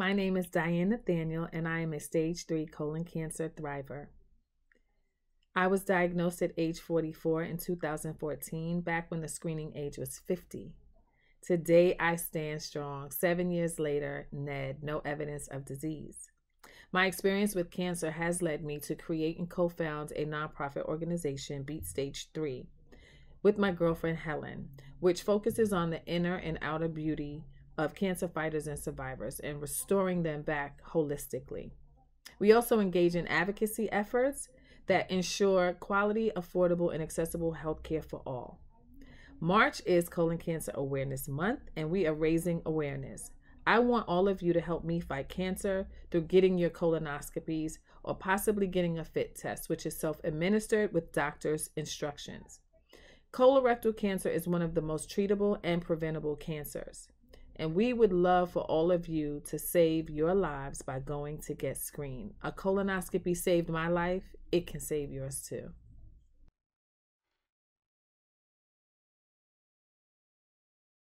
My name is Diane Nathaniel, and I am a stage 3 colon cancer thriver. I was diagnosed at age 44 in 2014, back when the screening age was 50. Today, I stand strong. Seven years later, NED, no evidence of disease. My experience with cancer has led me to create and co found a nonprofit organization, Beat Stage 3, with my girlfriend Helen, which focuses on the inner and outer beauty of cancer fighters and survivors and restoring them back holistically. We also engage in advocacy efforts that ensure quality, affordable, and accessible health care for all. March is Colon Cancer Awareness Month, and we are raising awareness. I want all of you to help me fight cancer through getting your colonoscopies or possibly getting a FIT test, which is self administered with doctor's instructions. Colorectal cancer is one of the most treatable and preventable cancers. And we would love for all of you to save your lives by going to get screened. A colonoscopy saved my life, it can save yours too.